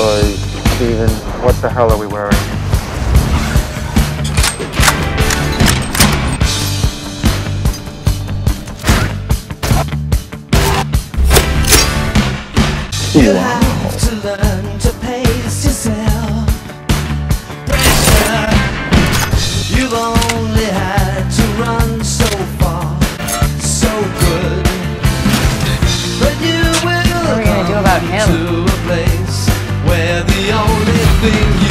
Or Steven, what the hell are we wearing? You have to learn to pace yourself. Pressure. You've only had to run so far, so good. But you will What are we gonna do about him? To